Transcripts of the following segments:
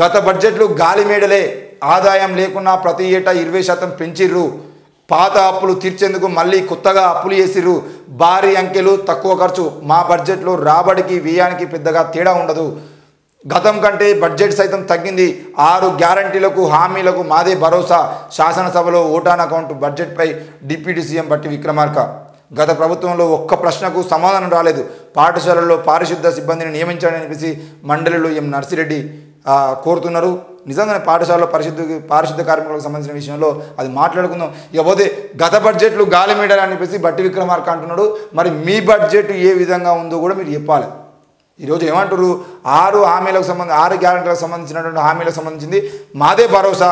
గత బడ్జెట్లు గాలి మేడలే ఆదాయం లేకున్నా ప్రతి ఏటా ఇరవై శాతం పెంచిర్రు. పాత అప్పులు తీర్చేందుకు మళ్ళీ కొత్తగా అప్పులు చేసిర్రు భారీ అంకెలు తక్కువ ఖర్చు. మా బడ్జెట్లో రాబడికి వ్యయానికి పెద్దగా తేడా ఉండదు. గతం కంటే బడ్జెట్ సైతం తగ్గింది. ఆరు గ్యారంటీలకు హామీలకు మాదే భరోసా. శాసనసభలో ఓటాన్ అకౌంట్ బడ్జెట్పై డిప్యూటీ సీఎం బట్టి విక్రమార్క. గత ప్రభుత్వంలో ఒక్క ప్రశ్నకు సమాధానం రాలేదు. పాఠశాలల్లో పారిశుద్ధ సిబ్బందిని నియమించాలని చెప్పేసి మండలిలో ఎం నర్సిరెడ్డి కోరుతున్నారు. నిజంగానే పాఠశాలలో పరిశుద్ధ పారిశుద్ధ కార్మికులకు సంబంధించిన విషయంలో అది మాట్లాడుకుందాం. ఇకపోతే గత బడ్జెట్లు గాలి మీడని అని చెప్పేసి బట్టి విక్రమార్క అంటున్నాడు. మరి మీ బడ్జెట్ ఏ విధంగా ఉందో కూడా మీరు చెప్పాలి. ఈరోజు ఏమంటారు ఆరు హామీలకు సంబంధించి ఆరు గ్యారంటీలకు సంబంధించినటువంటి హామీలకు సంబంధించింది మాదే భరోసా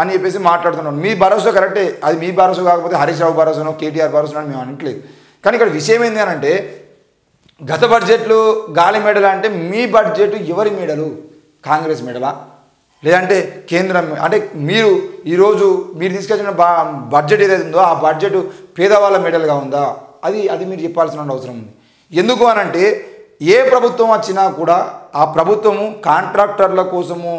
అని చెప్పేసి మాట్లాడుతున్నాం మీ భరోసా కరెక్టే. అది మీ భరోసా కాకపోతే హరీష్ రావు భరోసానో కేటీఆర్ భరోసా అని మేము అనట్లేదు. కానీ ఇక్కడ విషయం ఏంటి అని అంటే గత బడ్జెట్లు గాలి మేడలు అంటే మీ బడ్జెట్ ఎవరి మేడలు కాంగ్రెస్ మెడలా? లేదంటే కేంద్రం అంటే మీరు ఈరోజు మీరు తీసుకొచ్చిన బా బడ్జెట్ ఏదైతే ఉందో ఆ బడ్జెట్ పేదవాళ్ళ మెడల్గా ఉందా? అది అది మీరు చెప్పాల్సిన అవసరం ఉంది. ఎందుకు అనంటే ఏ ప్రభుత్వం వచ్చినా కూడా ఆ ప్రభుత్వము కాంట్రాక్టర్ల కోసము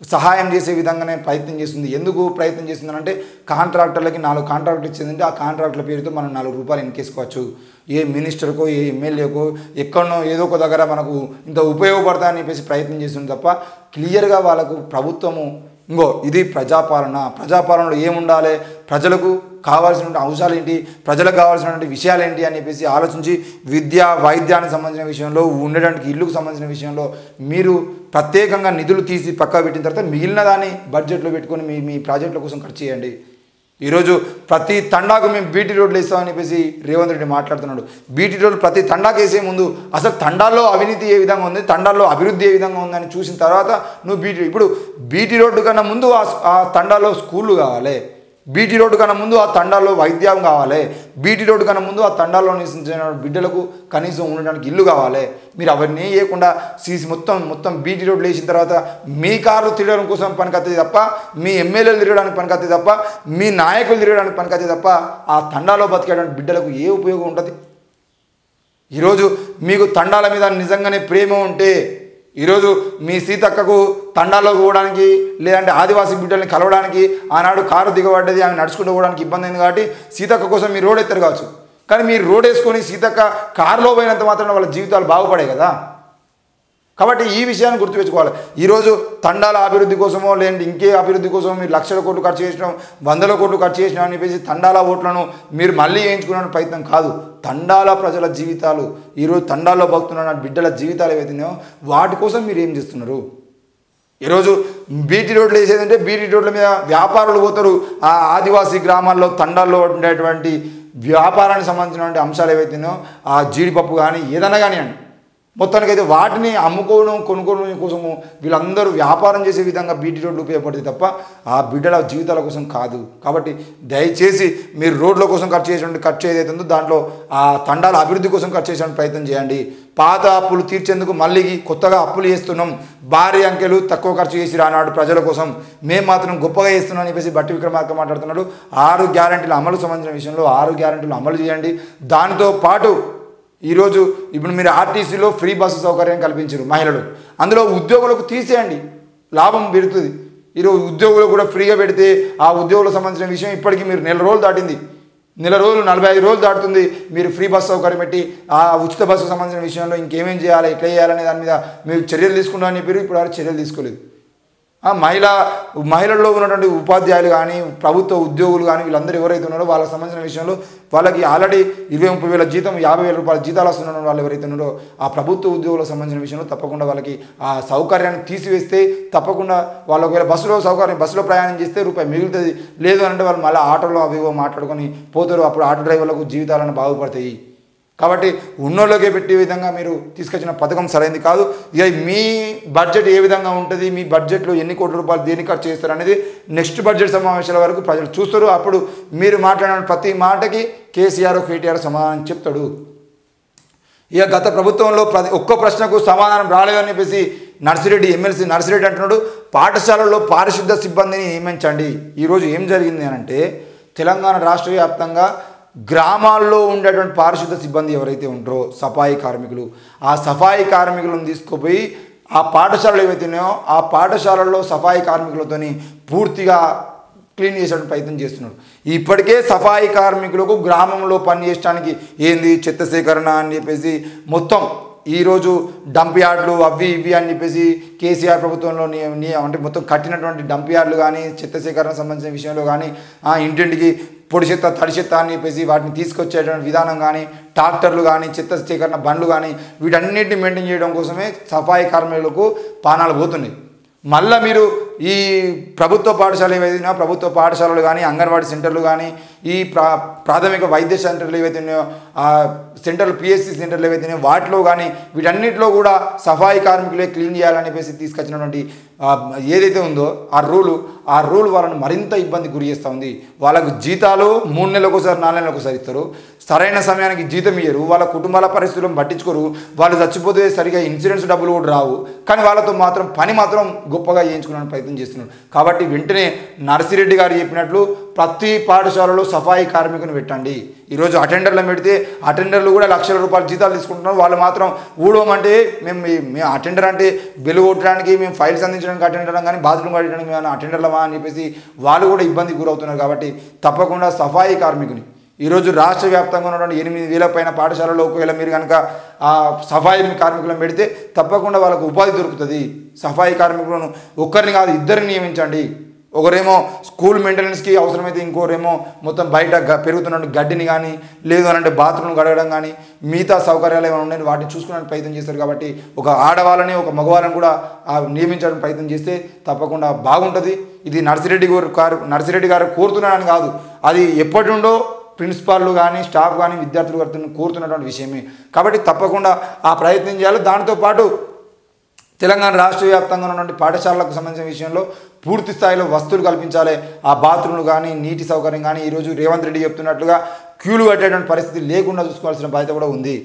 సహాయం చేసే విధంగానే ప్రయత్నం చేస్తుంది. ఎందుకు ప్రయత్నం చేస్తుంది అంటే కాంట్రాక్టర్లకి నాలుగు కాంట్రాక్ట్ ఇచ్చిందంటే ఆ కాంట్రాక్టుల పేరుతో మనం నాలుగు రూపాయలు ఎన్కేసుకోవచ్చు ఏ మినిస్టర్కో ఏ ఎమ్మెల్యేకో ఎక్కడనో ఏదో ఒక దగ్గర మనకు ఇంత ఉపయోగపడతా అని చెప్పేసి ప్రయత్నం చేస్తుంది తప్ప క్లియర్గా వాళ్ళకు ప్రభుత్వము ఇంకో ఇది ప్రజాపాలన. ప్రజాపాలనలో ఏముండాలి? ప్రజలకు కావాల్సిన అంశాలు ఏంటి ప్రజలకు కావాల్సినటువంటి విషయాలు ఏంటి అని చెప్పేసి ఆలోచించి విద్య వైద్యానికి సంబంధించిన విషయంలో ఉండడానికి ఇల్లుకు సంబంధించిన విషయంలో మీరు ప్రత్యేకంగా నిధులు తీసి పక్కా పెట్టిన తర్వాత మిగిలిన దాన్ని బడ్జెట్లో పెట్టుకొని మీ మీ ప్రాజెక్టుల కోసం ఖర్చు చేయండి. ఈరోజు ప్రతి తండాకు మేము బీటీ రోడ్లు వేస్తామని చెప్పేసి రేవంత్ రెడ్డి మాట్లాడుతున్నాడు. బీటీ రోడ్లు ప్రతి తండాకు వేసే ముందు అసలు తండాల్లో అవినీతి ఏ విధంగా ఉంది? తండాల్లో అభివృద్ధి ఏ విధంగా ఉందని చూసిన తర్వాత నువ్వు బీటీ ఇప్పుడు బీటీ రోడ్డు కన్నా ముందు ఆ తండాలో స్కూళ్ళు కావాలి. బీటీ రోడ్డు కన్నా ముందు ఆ తండాల్లో వైద్యం కావాలి. బీటీ రోడ్డు కన్నా ముందు ఆ తండాల్లో నివసించిన బిడ్డలకు కనీసం ఉండడానికి ఇల్లు కావాలి. మీరు అవన్నీ వేయకుండా సీసీ మొత్తం మొత్తం బీటీ రోడ్లు వేసిన తర్వాత మీ కార్లు తిరగడం కోసం పనికొస్తుంది తప్ప మీ ఎమ్మెల్యేలు తిరగడానికి పనికొస్తుంది తప్ప మీ నాయకులు తిరగడానికి పనికొస్తుంది తప్ప ఆ తండాలో బతికేటువంటి బిడ్డలకు ఏ ఉపయోగం ఉంటుంది? ఈరోజు మీకు తండాల మీద నిజంగానే ప్రేమ ఉంటే ఈరోజు మీ సీతక్కకు తండాలో పోవడానికి లేదంటే ఆదివాసీ బిడ్డల్ని కలవడానికి ఆనాడు కారు దిగబడ్డది ఆమె నడుచుకుంటూ పోవడానికి ఇబ్బంది అయింది కాబట్టి సీతక్క కోసం మీరు రోడ్ ఎత్తారు కావచ్చు. కానీ మీరు రోడ్ వేసుకొని సీతక్క కారులో పోయినంత మాత్రం వాళ్ళ జీవితాలు బాగుపడాయి కదా. కాబట్టి ఈ విషయాన్ని గుర్తుపెట్టుకోవాలి. ఈరోజు తండాల అభివృద్ధి కోసమో లేదంటే ఇంకే అభివృద్ధి కోసమో మీరు లక్షల కోట్లు ఖర్చు చేసినాం వందల కోట్లు ఖర్చు చేసినాం అని చెప్పేసి తండాల ఓట్లను మీరు మళ్ళీ వేయించుకునే ప్రయత్నం కాదు. తండాల ప్రజల జీవితాలు ఈరోజు తండాల్లో భక్తున్న బిడ్డల జీవితాలు ఏవైతున్నాయో వాటి కోసం మీరు ఏం చేస్తున్నారు? ఈరోజు బీటీ రోడ్లు వేసేదంటే బీటీ రోడ్ల మీద వ్యాపారులు పోతారు. ఆ ఆదివాసీ గ్రామాల్లో తండాల్లో ఉండేటువంటి వ్యాపారానికి సంబంధించినటువంటి అంశాలు ఏవైతున్నాయో ఆ జీడిపప్పు కానీ ఏదైనా కానివ్వండి. మొత్తానికైతే వాటిని అమ్ముకోవడం కొనుక్కోవడం కోసము వీళ్ళందరూ వ్యాపారం చేసే విధంగా బీటీ రోడ్లు ఉపయోగపడతాయి తప్ప ఆ బిడ్డల జీవితాల కోసం కాదు. కాబట్టి దయచేసి మీరు రోడ్ల కోసం ఖర్చు చేసినటువంటి ఖర్చు ఏదైతే ఉందో దాంట్లో ఆ తండాల అభివృద్ధి కోసం ఖర్చు చేసిన ప్రయత్నం చేయండి. పాత అప్పులు తీర్చేందుకు మళ్ళీ కొత్తగా అప్పులు చేస్తున్నాం. భారీ అంకెలు తక్కువ ఖర్చు చేసి రానాడు ప్రజల కోసం. మేము మాత్రం గొప్పగా చేస్తున్నాం అని చెప్పేసి బట్టి విక్రమార్క మాట్లాడుతున్నాడు. ఆరు గ్యారంటీలు అమలు సంబంధించిన విషయంలో ఆరు గ్యారంటీలు అమలు చేయండి. దానితో పాటు ఈరోజు ఇప్పుడు మీరు ఆర్టీసీలో ఫ్రీ బస్సు సౌకర్యం కల్పించారు మహిళలు. అందులో ఉద్యోగులకు తీసేయండి. లాభం పెడుతుంది ఈరోజు ఉద్యోగులు కూడా ఫ్రీగా పెడితే ఆ ఉద్యోగులకు సంబంధించిన విషయం ఇప్పటికీ మీరు నెల రోజులు దాటింది. నెల రోజులు నలభై ఐదు రోజులు దాటుతుంది. మీరు ఫ్రీ బస్ సౌకర్యం పెట్టి ఆ ఉచిత బస్సుకు సంబంధించిన విషయంలో ఇంకేమేం చేయాలి ఎట్లా చేయాలనే దాని మీద మీరు చర్యలు తీసుకుంటామని చెప్పారు. ఇప్పుడు వారు చర్యలు తీసుకోలేదు. మహిళ మహిళల్లో ఉన్నటువంటి ఉపాధ్యాయులు కానీ ప్రభుత్వ ఉద్యోగులు కానీ వీళ్ళందరూ ఎవరైతే ఉన్నారో వాళ్ళకి సంబంధించిన విషయంలో వాళ్ళకి ఆల్రెడీ ఇరవై ముప్పై వేల జీతం యాభై వేల రూపాయల జీతాలు వస్తున్న వాళ్ళు ఎవరైతే ఉన్నారో ఆ ప్రభుత్వ ఉద్యోగులకు సంబంధించిన విషయంలో తప్పకుండా వాళ్ళకి ఆ సౌకర్యాన్ని తీసివేస్తే తప్పకుండా వాళ్ళు ఒకవేళ బస్సులో సౌకర్యం బస్సులో ప్రయాణం చేస్తే రూపాయి మిగులుతుంది. లేదు అంటే వాళ్ళు మళ్ళీ ఆటోలో అవి మాట్లాడుకొని పోతారు. అప్పుడు ఆటో డ్రైవర్లకు జీవితాలను బాగుపడతాయి. కాబట్టి ఉన్నోళ్ళకే పెట్టే విధంగా మీరు తీసుకొచ్చిన పథకం సరైనది కాదు. ఇక మీ బడ్జెట్ ఏ విధంగా ఉంటుంది? మీ బడ్జెట్లో ఎన్ని కోట్ల రూపాయలు దేని ఖర్చు చేస్తారు అనేది నెక్స్ట్ బడ్జెట్ సమావేశాల వరకు ప్రజలు చూస్తారు. అప్పుడు మీరు మాట్లాడిన ప్రతి మాటకి కేసీఆర్ కేటీఆర్ సమాధానం చెప్తాడు. ఇక గత ప్రభుత్వంలో ప్రతి ఒక్క ప్రశ్నకు సమాధానం రాలేదని చెప్పేసి నర్సిరెడ్డి ఎమ్మెల్సీ నర్సిరెడ్డి అంటున్నాడు. పాఠశాలల్లో పారిశుద్ధ సిబ్బందిని నియమించండి. ఈరోజు ఏం జరిగింది అని అంటే తెలంగాణ రాష్ట్ర వ్యాప్తంగా గ్రామాల్లో ఉండేటువంటి పారిశుద్ధ సిబ్బంది ఎవరైతే ఉంటారో సఫాయి కార్మికులు ఆ సఫాయి కార్మికులను తీసుకుపోయి ఆ పాఠశాలలు ఏవైతే ఉన్నాయో ఆ పాఠశాలల్లో సఫాయి కార్మికులతోని పూర్తిగా క్లీన్ చేసేటువంటి ప్రయత్నం చేస్తున్నాడు ఇప్పటికే సఫాయి కార్మికులకు గ్రామంలో పని చేయడానికి ఏంది చెత్త సేకరణ అని చెప్పేసి మొత్తం ఈరోజు డంప్ యార్డ్లు అవి ఇవి అని చెప్పేసి కేసీఆర్ ప్రభుత్వంలో అంటే మొత్తం కట్టినటువంటి డంప్ యార్డ్లు కానీ చెత్త సేకరణ సంబంధించిన విషయంలో కానీ ఆ ఇంటింటికి పొడి చెత్త తడి చెత్త అని చెప్పేసి వాటిని తీసుకొచ్చేటువంటి విధానం కానీ ట్రాక్టర్లు కానీ చెత్త సేకరణ బండ్లు కానీ వీటన్నిటిని మెయింటైన్ చేయడం కోసమే సఫాయి కార్మికులకు పానాలు పోతున్నాయి. మళ్ళీ మీరు ఈ ప్రభుత్వ పాఠశాల ఏవైనా ప్రభుత్వ పాఠశాలలు కానీ అంగన్వాడీ సెంటర్లు కానీ ఈ ప్రా ప్రాథమిక వైద్య సెంటర్లు ఏవైతే ఉన్నాయో సెంటర్లు పిఎస్సి సెంటర్లు ఏవైతే వాటిలో కానీ వీటన్నిటిలో కూడా సఫాయి కార్మికులే క్లీన్ చేయాలని చెప్పేసి తీసుకొచ్చినటువంటి ఏదైతే ఉందో ఆ రూలు ఆ రూల్ వాళ్ళని మరింత ఇబ్బంది గురి చేస్తూ ఉంది. వాళ్ళకు జీతాలు మూడు నెలలకు ఒకసారి నాలుగు నెలలకు ఒకసారి ఇస్తారు. సరైన సమయానికి జీతం ఇయ్యరు. వాళ్ళ కుటుంబాల పరిస్థితులను పట్టించుకోరు. వాళ్ళు చచ్చిపోతే సరిగా ఇన్సూరెన్స్ డబ్బులు కూడా రావు. కానీ వాళ్ళతో మాత్రం పని మాత్రం గొప్పగా చేయించుకోవడానికి ప్రయత్నం చేస్తున్నాడు కాబట్టి వెంటనే నర్సిరెడ్డి గారు చెప్పినట్లు ప్రతి పాఠశాలలో సఫాయి కార్మికుని పెట్టండి. ఈరోజు అటెండర్లను పెడితే అటెండర్లు కూడా లక్షల రూపాయల జీతాలు తీసుకుంటున్నారు. వాళ్ళు మాత్రం ఊడవమంటే మేము మీ- మేము అటెండర్ అంటే బిల్లు కొట్టడానికి మేము ఫైల్స్ అందించడానికి అటెండర్ కానీ బాత్రూమ్ కట్టడానికి మేము అటెండర్లమా అని చెప్పేసి వాళ్ళు కూడా ఇబ్బంది గురవుతున్నారు కాబట్టి తప్పకుండా సఫాయి కార్మికుని. ఈరోజు రాష్ట్ర వ్యాప్తంగా ఉన్నటువంటి ఎనిమిది వేల పైన పాఠశాలలో ఒకవేళ మీరు కనుక ఆ సఫాయి కార్మికులను పెడితే తప్పకుండా వాళ్ళకు ఉపాధి దొరుకుతుంది. సఫాయి కార్మికులను ఒక్కరిని కాదు ఇద్దరిని నియమించండి. ఒకరేమో స్కూల్ మెయింటెనెన్స్కి అవసరమైతే ఇంకోరేమో మొత్తం బయట గ- పెరుగుతున్న గడ్డిని కానీ లేదు అనంటే బాత్రూమ్ గడగడం కానీ మిగతా సౌకర్యాలు ఏమైనా ఉన్నాయని వాటిని చూసుకోవడానికి ప్రయత్నం చేస్తారు కాబట్టి ఒక ఆడవాళ్ళని ఒక మగవాళ్ళని కూడా నియమించడానికి ప్రయత్నం చేస్తే తప్పకుండా బాగుంటుంది. ఇది నర్సిరెడ్డి గారు గారు నర్సిరెడ్డి గారు కోరుతున్నాడని కాదు. అది ఎప్పటి నుండో ప్రిన్సిపాల్లు కానీ స్టాఫ్ కానీ విద్యార్థులు గారు కోరుతున్నటువంటి విషయమే. కాబట్టి తప్పకుండా ఆ ప్రయత్నం చేయాలి. దాంతో పాటు తెలంగాణ రాష్ట్ర వ్యాప్తంగా ఉన్నటువంటి పాఠశాలలకు సంబంధించిన విషయంలో పూర్తి స్థాయిలో వస్తువులు కల్పించాలి. ఆ బాత్రూమ్లు కానీ నీటి సౌకర్యం కానీ ఈరోజు రేవంత్ రెడ్డి చెప్తున్నట్లుగా క్యూలు కట్టేటువంటి పరిస్థితి లేకుండా చూసుకోవాల్సిన బాధ్యత కూడా ఉంది.